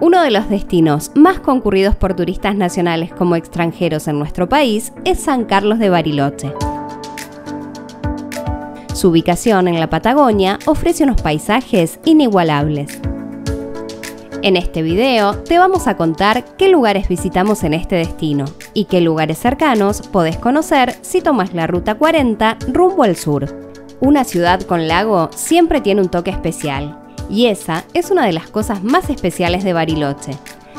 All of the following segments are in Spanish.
Uno de los destinos más concurridos por turistas nacionales como extranjeros en nuestro país es San Carlos de Bariloche. Su ubicación en la Patagonia ofrece unos paisajes inigualables. En este video te vamos a contar qué lugares visitamos en este destino y qué lugares cercanos podés conocer si tomas la Ruta 40 rumbo al sur. Una ciudad con lago siempre tiene un toque especial y esa es una de las cosas más especiales de Bariloche,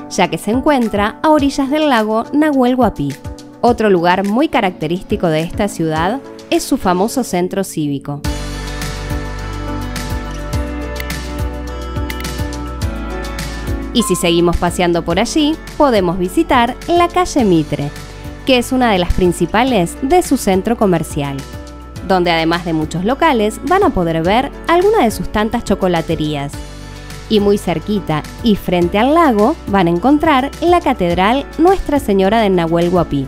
ya que se encuentra a orillas del lago Nahuel Huapi. Otro lugar muy característico de esta ciudad es su famoso centro cívico. Y si seguimos paseando por allí, podemos visitar la calle Mitre, que es una de las principales de su centro comercial donde además de muchos locales van a poder ver alguna de sus tantas chocolaterías. Y muy cerquita y frente al lago van a encontrar la Catedral Nuestra Señora de Nahuel Huapi.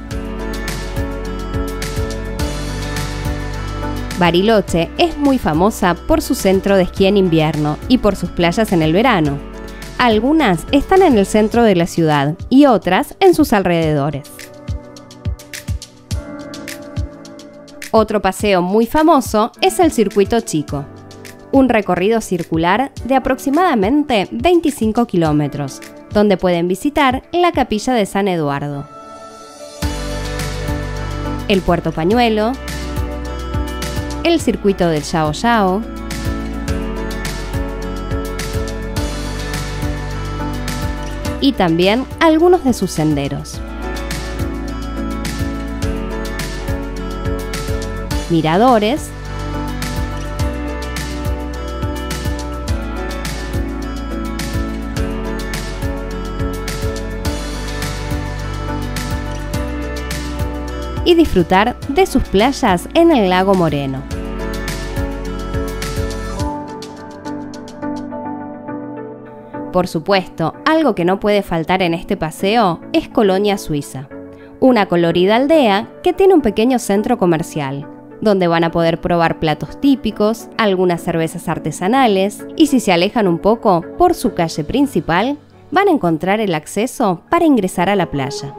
Bariloche es muy famosa por su centro de esquí en invierno y por sus playas en el verano. Algunas están en el centro de la ciudad y otras en sus alrededores. Otro paseo muy famoso es el Circuito Chico, un recorrido circular de aproximadamente 25 kilómetros, donde pueden visitar la capilla de San Eduardo, el Puerto Pañuelo, el circuito del Yao Yao, y también algunos de sus senderos. Miradores, y disfrutar de sus playas en el lago Moreno. Por supuesto, algo que no puede faltar en este paseo es Colonia Suiza, una colorida aldea que tiene un pequeño centro comercial, donde van a poder probar platos típicos, algunas cervezas artesanales y si se alejan un poco por su calle principal, van a encontrar el acceso para ingresar a la playa.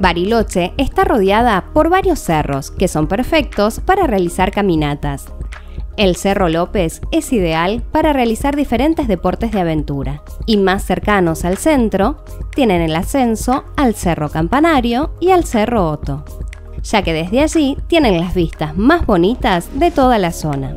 Bariloche está rodeada por varios cerros que son perfectos para realizar caminatas, el Cerro López es ideal para realizar diferentes deportes de aventura y más cercanos al centro tienen el ascenso al Cerro Campanario y al Cerro Otto, ya que desde allí tienen las vistas más bonitas de toda la zona.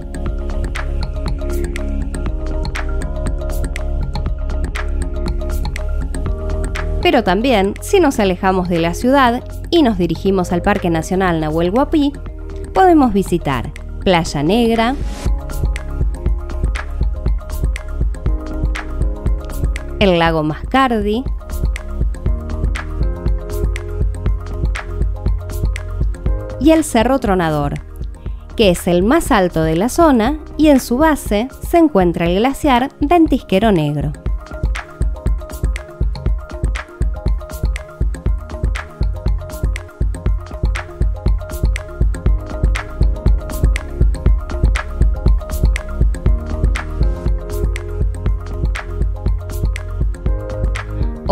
Pero también, si nos alejamos de la ciudad y nos dirigimos al Parque Nacional Nahuel Huapi, podemos visitar Playa Negra, el lago Mascardi, y el Cerro Tronador, que es el más alto de la zona y en su base se encuentra el glaciar Ventisquero Negro.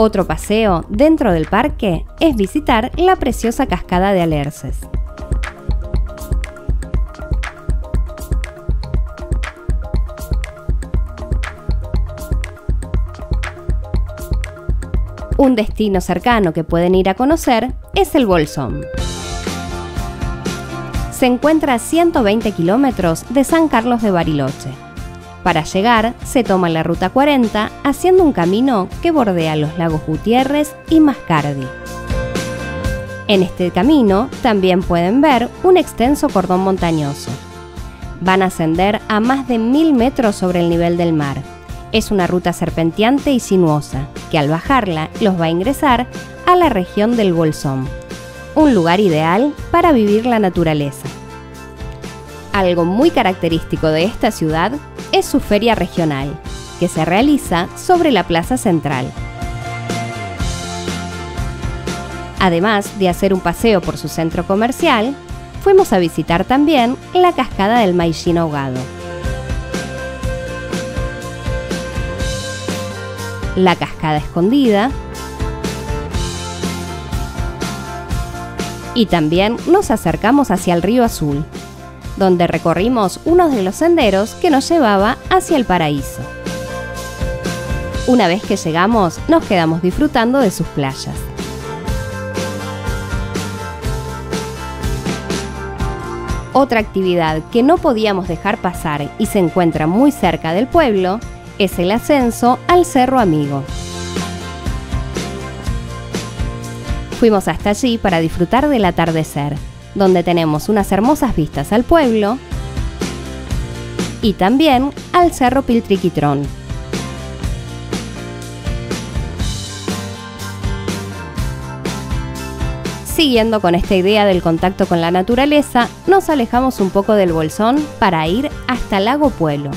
Otro paseo dentro del parque es visitar la preciosa cascada de Alerces. Un destino cercano que pueden ir a conocer es el Bolsón. Se encuentra a 120 kilómetros de San Carlos de Bariloche para llegar, se toma la Ruta 40 haciendo un camino que bordea los lagos Gutiérrez y Mascardi. En este camino también pueden ver un extenso cordón montañoso. Van a ascender a más de mil metros sobre el nivel del mar. Es una ruta serpenteante y sinuosa que al bajarla los va a ingresar a la región del Bolsón, un lugar ideal para vivir la naturaleza. Algo muy característico de esta ciudad es su feria regional, que se realiza sobre la Plaza Central. Además de hacer un paseo por su centro comercial, fuimos a visitar también la cascada del Maillín ahogado. La cascada escondida, y también nos acercamos hacia el río Azul, donde recorrimos uno de los senderos que nos llevaba hacia el paraíso. Una vez que llegamos, nos quedamos disfrutando de sus playas. Otra actividad que no podíamos dejar pasar y se encuentra muy cerca del pueblo es el ascenso al Cerro Amigo. Fuimos hasta allí para disfrutar del atardecer, donde tenemos unas hermosas vistas al pueblo y también al Cerro Piltriquitrón. Siguiendo con esta idea del contacto con la naturaleza, nos alejamos un poco del Bolsón para ir hasta Lago Pueblo,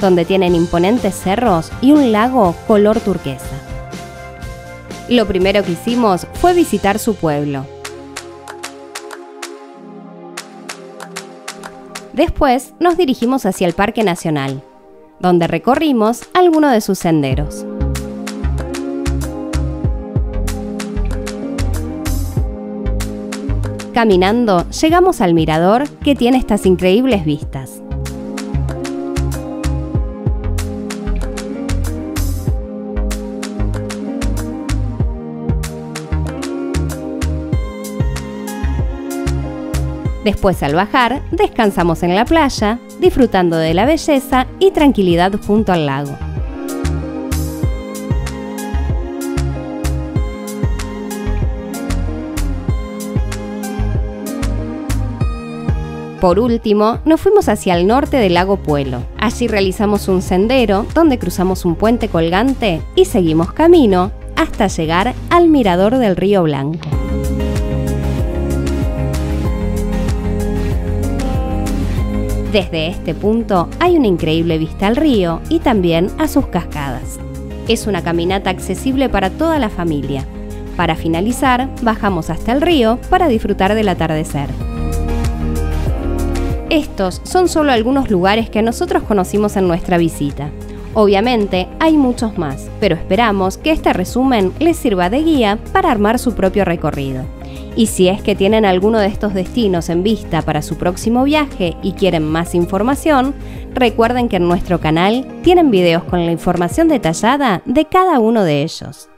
donde tienen imponentes cerros y un lago color turquesa. Lo primero que hicimos fue visitar su pueblo. Después nos dirigimos hacia el Parque Nacional, donde recorrimos algunos de sus senderos. Caminando, llegamos al mirador que tiene estas increíbles vistas. Después al bajar, descansamos en la playa, disfrutando de la belleza y tranquilidad junto al lago. Por último, nos fuimos hacia el norte del lago Puelo. Allí realizamos un sendero donde cruzamos un puente colgante y seguimos camino hasta llegar al mirador del río Blanco. Desde este punto hay una increíble vista al río y también a sus cascadas. Es una caminata accesible para toda la familia. Para finalizar, bajamos hasta el río para disfrutar del atardecer. Estos son solo algunos lugares que nosotros conocimos en nuestra visita. Obviamente hay muchos más, pero esperamos que este resumen les sirva de guía para armar su propio recorrido. Y si es que tienen alguno de estos destinos en vista para su próximo viaje y quieren más información, recuerden que en nuestro canal tienen videos con la información detallada de cada uno de ellos.